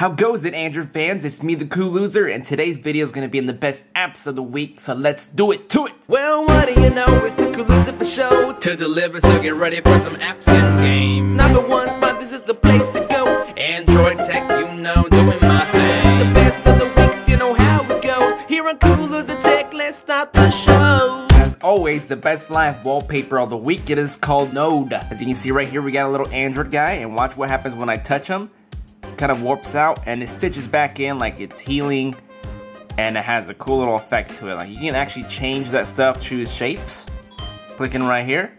How goes it, Android fans? It's me, the Cool Loser, and today's video is going to be in the best apps of the week, so let's do it to it! Well, what do you know? It's the Cool Loser for show to deliver, so get ready for some apps in game. Number one, but this is the place to go. Android tech, you know, doing my thing. The best of the weeks, you know how it goes. Here on Cool Loser Tech, let's start the show. As always, the best live wallpaper of the week, it is called Node. As you can see right here, we got a little Android guy, and watch what happens when I touch him kind of warps out and it stitches back in like it's healing and it has a cool little effect to it. Like you can actually change that stuff, choose shapes, clicking right here,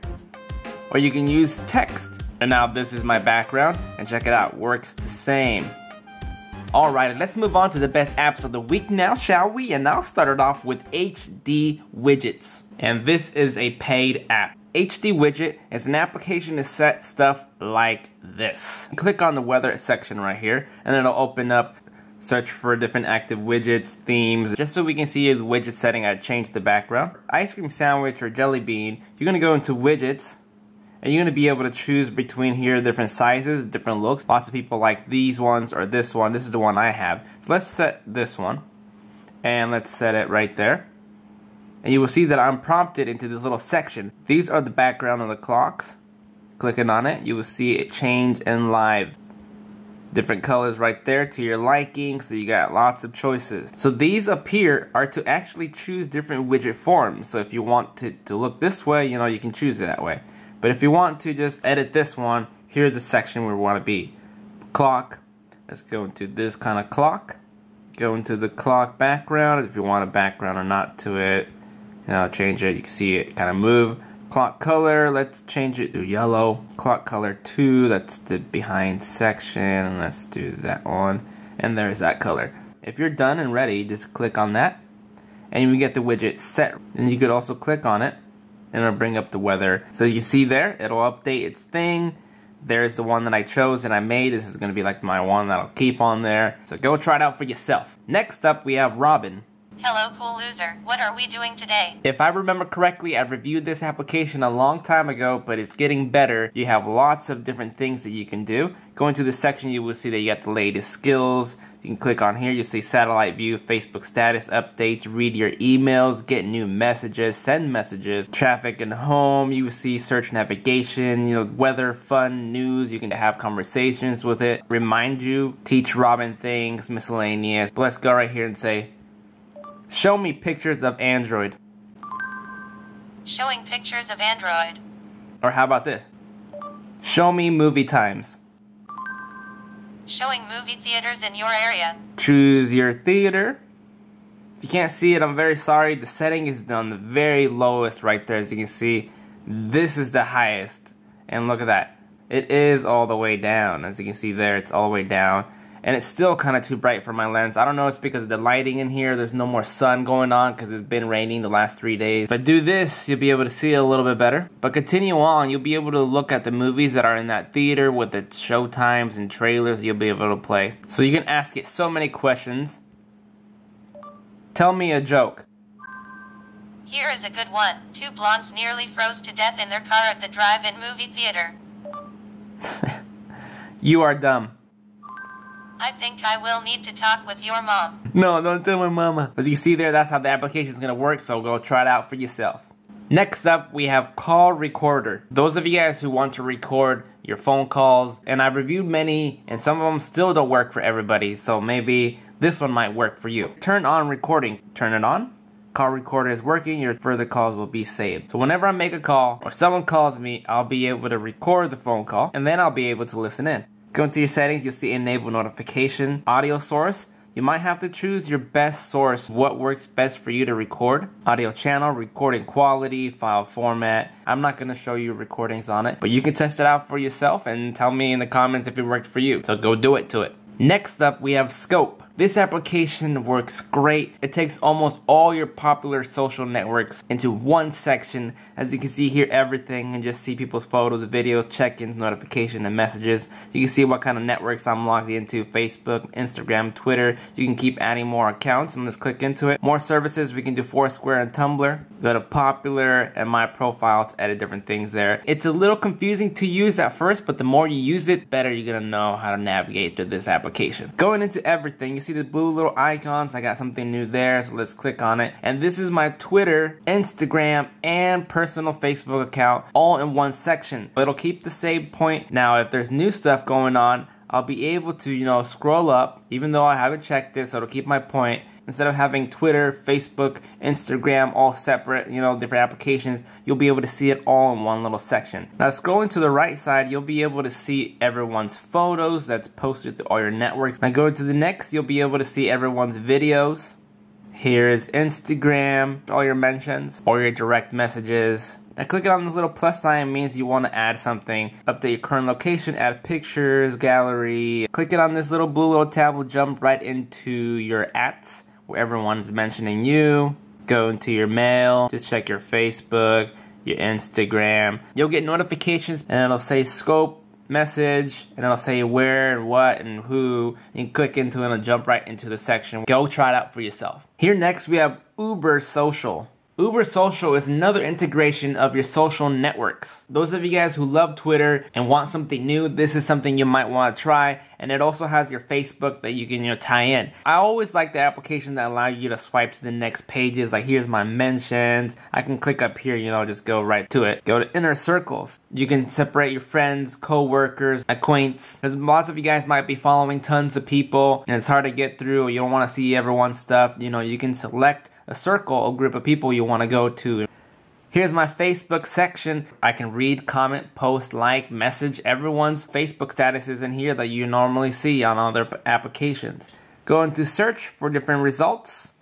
or you can use text. And now this is my background and check it out, works the same. Alright, let's move on to the best apps of the week now, shall we? And I'll start it off with HD Widgets. And this is a paid app. HD Widget is an application to set stuff like this. Click on the weather section right here and it'll open up search for different active widgets, themes. Just so we can see the widget setting, I changed the background. Ice cream sandwich or jelly bean, you're gonna go into widgets and you're gonna be able to choose between here different sizes, different looks. Lots of people like these ones or this one. This is the one I have. So let's set this one and let's set it right there and you will see that I'm prompted into this little section. These are the background of the clocks. Clicking on it, you will see it change in live. Different colors right there to your liking, so you got lots of choices. So these up here are to actually choose different widget forms. So if you want to, to look this way, you know, you can choose it that way. But if you want to just edit this one, here's the section where we want to be. Clock, let's go into this kind of clock. Go into the clock background, if you want a background or not to it and I'll change it. You can see it kind of move. Clock color, let's change it to yellow. Clock color 2, that's the behind section. Let's do that one. And there's that color. If you're done and ready, just click on that. And you get the widget set. And you could also click on it. And it'll bring up the weather. So you see there, it'll update its thing. There's the one that I chose and I made. This is going to be like my one that I'll keep on there. So go try it out for yourself. Next up, we have Robin. Hello, cool loser. What are we doing today? If I remember correctly, I reviewed this application a long time ago, but it's getting better. You have lots of different things that you can do. Going to the section, you will see that you got the latest skills. You can click on here, you see satellite view, Facebook status updates, read your emails, get new messages, send messages, traffic and home. You will see search navigation, you know, weather, fun, news. You can have conversations with it, remind you, teach Robin things, miscellaneous. But let's go right here and say, Show me pictures of Android. Showing pictures of Android. Or how about this? Show me movie times. Showing movie theaters in your area. Choose your theater. If you can't see it, I'm very sorry. The setting is on the very lowest right there. As you can see, this is the highest. And look at that. It is all the way down. As you can see there, it's all the way down and it's still kind of too bright for my lens. I don't know it's because of the lighting in here. There's no more sun going on because it's been raining the last three days. If I do this, you'll be able to see it a little bit better. But continue on, you'll be able to look at the movies that are in that theater with the show times and trailers you'll be able to play. So you can ask it so many questions. Tell me a joke. Here is a good one. Two blondes nearly froze to death in their car at the drive-in movie theater. you are dumb. I think I will need to talk with your mom. No, don't tell my mama. As you see there, that's how the application is going to work, so go try it out for yourself. Next up, we have Call Recorder. Those of you guys who want to record your phone calls, and I've reviewed many, and some of them still don't work for everybody, so maybe this one might work for you. Turn on recording. Turn it on. Call recorder is working, your further calls will be saved. So whenever I make a call or someone calls me, I'll be able to record the phone call and then I'll be able to listen in. Go into your settings, you'll see enable notification, audio source. You might have to choose your best source, what works best for you to record. Audio channel, recording quality, file format. I'm not gonna show you recordings on it, but you can test it out for yourself and tell me in the comments if it worked for you. So go do it to it. Next up, we have scope. This application works great. It takes almost all your popular social networks into one section. As you can see here, everything, and just see people's photos, videos, check-ins, notifications, and messages. You can see what kind of networks I'm logged into, Facebook, Instagram, Twitter. You can keep adding more accounts, and let's click into it. More services, we can do Foursquare and Tumblr. Go to popular and my profile to edit different things there. It's a little confusing to use at first, but the more you use it, better you're gonna know how to navigate through this application. Going into everything, you see the blue little icons. I got something new there, so let's click on it. And this is my Twitter, Instagram, and personal Facebook account all in one section. It'll keep the save point. Now, if there's new stuff going on, I'll be able to, you know, scroll up, even though I haven't checked this, so it'll keep my point instead of having Twitter, Facebook, Instagram all separate, you know, different applications, you'll be able to see it all in one little section. Now scrolling to the right side, you'll be able to see everyone's photos that's posted to all your networks. Now go to the next, you'll be able to see everyone's videos. Here's Instagram, all your mentions, all your direct messages, now clicking on this little plus sign means you want to add something. Update your current location, add pictures, gallery. Clicking on this little blue little tab will jump right into your ads everyone's mentioning you. Go into your mail, just check your Facebook, your Instagram. You'll get notifications and it'll say scope message and it'll say where and what and who. You can click into it and jump right into the section. Go try it out for yourself. Here next we have Uber Social. Uber Social is another integration of your social networks. Those of you guys who love Twitter and want something new, this is something you might want to try. And it also has your Facebook that you can you know, tie in. I always like the application that allow you to swipe to the next pages. Like here's my mentions. I can click up here, you know, just go right to it. Go to inner circles. You can separate your friends, co-workers, acquaintances. Because lots of you guys might be following tons of people and it's hard to get through. You don't want to see everyone's stuff. You know, you can select a circle, a group of people you want to go to. Here's my Facebook section. I can read, comment, post, like, message everyone's Facebook statuses in here that you normally see on other applications. Go into search for different results,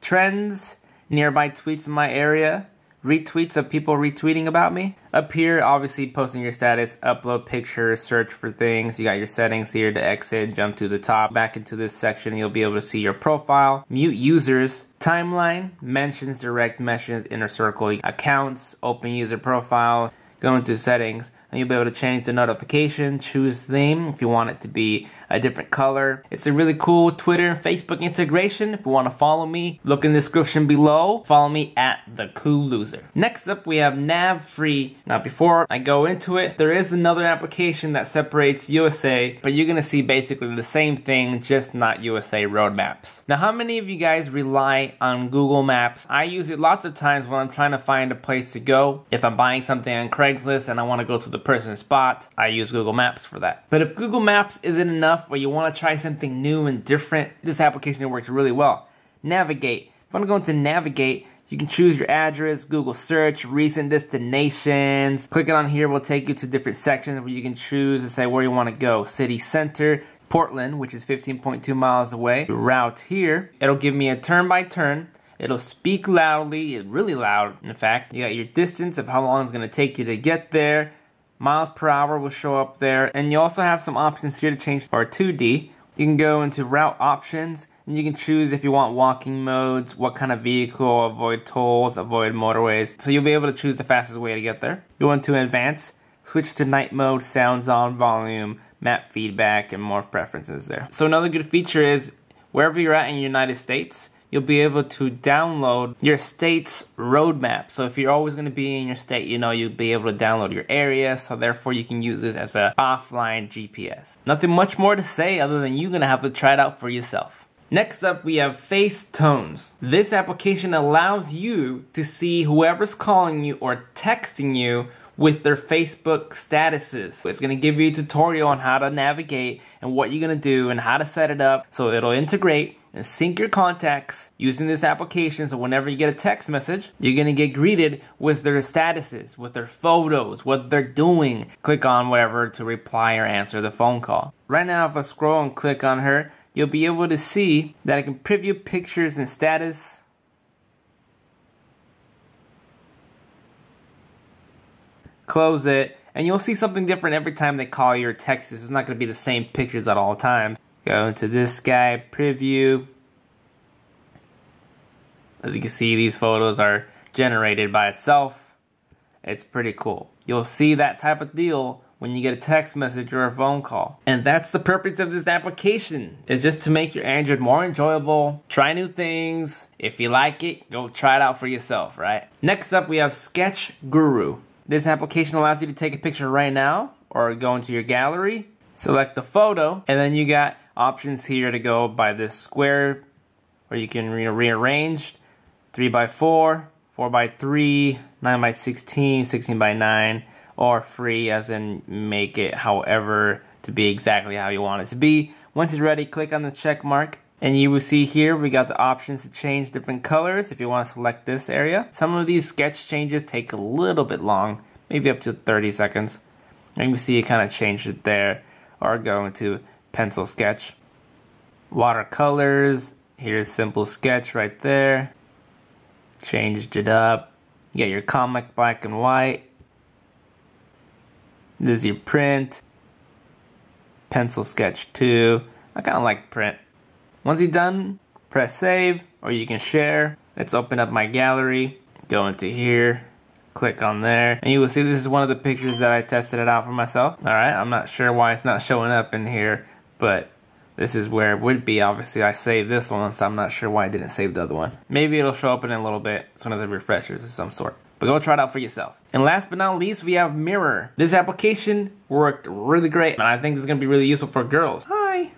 trends, nearby tweets in my area, retweets of people retweeting about me. Up here, obviously posting your status, upload pictures, search for things. You got your settings here to exit, jump to the top. Back into this section, you'll be able to see your profile, mute users, timeline, mentions, direct messages, inner circle, accounts, open user profiles. Go into settings, you'll be able to change the notification, choose theme if you want it to be a different color. It's a really cool Twitter and Facebook integration. If you want to follow me, look in the description below. Follow me at the Cool Loser. Next up, we have Nav Free. Now, before I go into it, there is another application that separates USA, but you're gonna see basically the same thing, just not USA roadmaps. Now, how many of you guys rely on Google Maps? I use it lots of times when I'm trying to find a place to go. If I'm buying something on Craigslist and I want to go to the person's spot, I use Google Maps for that. But if Google Maps isn't enough, or you want to try something new and different, this application works really well. Navigate. If I'm going to Navigate, you can choose your address, Google search, recent destinations. Clicking on here will take you to different sections where you can choose and say where you want to go. City center, Portland, which is 15.2 miles away. Route here, it'll give me a turn by turn. It'll speak loudly, really loud, in fact. You got your distance of how long it's going to take you to get there miles per hour will show up there. And you also have some options here to change our 2D. You can go into route options and you can choose if you want walking modes, what kind of vehicle, avoid tolls, avoid motorways. So you'll be able to choose the fastest way to get there. Go into advanced, switch to night mode, sounds on, volume, map feedback, and more preferences there. So another good feature is wherever you're at in the United States, you'll be able to download your state's roadmap. So if you're always going to be in your state, you know, you'll be able to download your area. So therefore you can use this as a offline GPS. Nothing much more to say other than you're going to have to try it out for yourself. Next up, we have Face Tones. This application allows you to see whoever's calling you or texting you with their Facebook statuses. It's to give you a tutorial on how to navigate and what you're to do and how to set it up so it'll integrate and sync your contacts using this application so whenever you get a text message, you're gonna get greeted with their statuses, with their photos, what they're doing. Click on whatever to reply or answer the phone call. Right now, if I scroll and click on her, you'll be able to see that I can preview pictures and status. Close it, and you'll see something different every time they call you or text. It's not going to be the same pictures at all times. Go into this guy, preview. As you can see, these photos are generated by itself. It's pretty cool. You'll see that type of deal when you get a text message or a phone call. And that's the purpose of this application, is just to make your Android more enjoyable, try new things. If you like it, go try it out for yourself, right? Next up, we have Sketch Guru. This application allows you to take a picture right now or go into your gallery, select the photo, and then you got options here to go by this square or you can re rearrange 3 by 4 4 by 3 9 by 16 16 by 9 or free as in make it however to be exactly how you want it to be. Once it's ready click on the check mark and you will see here we got the options to change different colors if you want to select this area some of these sketch changes take a little bit long maybe up to 30 seconds and you see it kind of changed it there or go into pencil sketch. Watercolors, here's simple sketch right there. Changed it up. You got your comic black and white. This is your print. Pencil sketch too. I kind of like print. Once you're done, press save or you can share. Let's open up my gallery. Go into here click on there and you will see this is one of the pictures that I tested it out for myself alright I'm not sure why it's not showing up in here but this is where it would be obviously I saved this one so I'm not sure why I didn't save the other one maybe it'll show up in a little bit as soon as it refreshes of some sort but go try it out for yourself. And last but not least, we have Mirror. This application worked really great, and I think it's gonna be really useful for girls. Hi.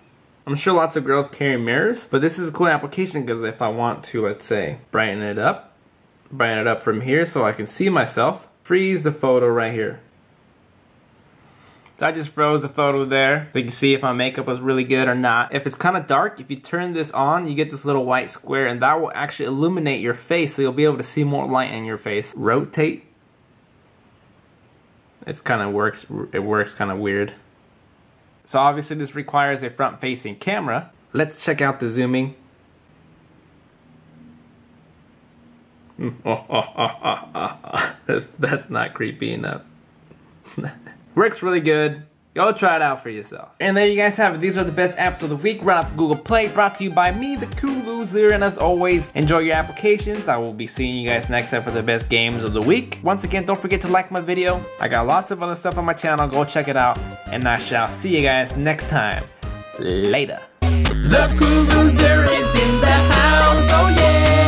I'm sure lots of girls carry mirrors, but this is a cool application because if I want to, let's say, brighten it up, brighten it up from here so I can see myself. Freeze the photo right here. So I just froze the photo there so you can see if my makeup was really good or not. If it's kind of dark, if you turn this on, you get this little white square and that will actually illuminate your face so you'll be able to see more light in your face. Rotate. It's kind of works, it works kind of weird. So obviously this requires a front facing camera. Let's check out the zooming. That's not creepy enough. Works really good. Go try it out for yourself. And there you guys have it. These are the best apps of the week right off Google Play, brought to you by me, the Cool Loser. And as always, enjoy your applications. I will be seeing you guys next time for the best games of the week. Once again, don't forget to like my video. I got lots of other stuff on my channel. Go check it out and I shall see you guys next time. Later. The in the house, oh yeah.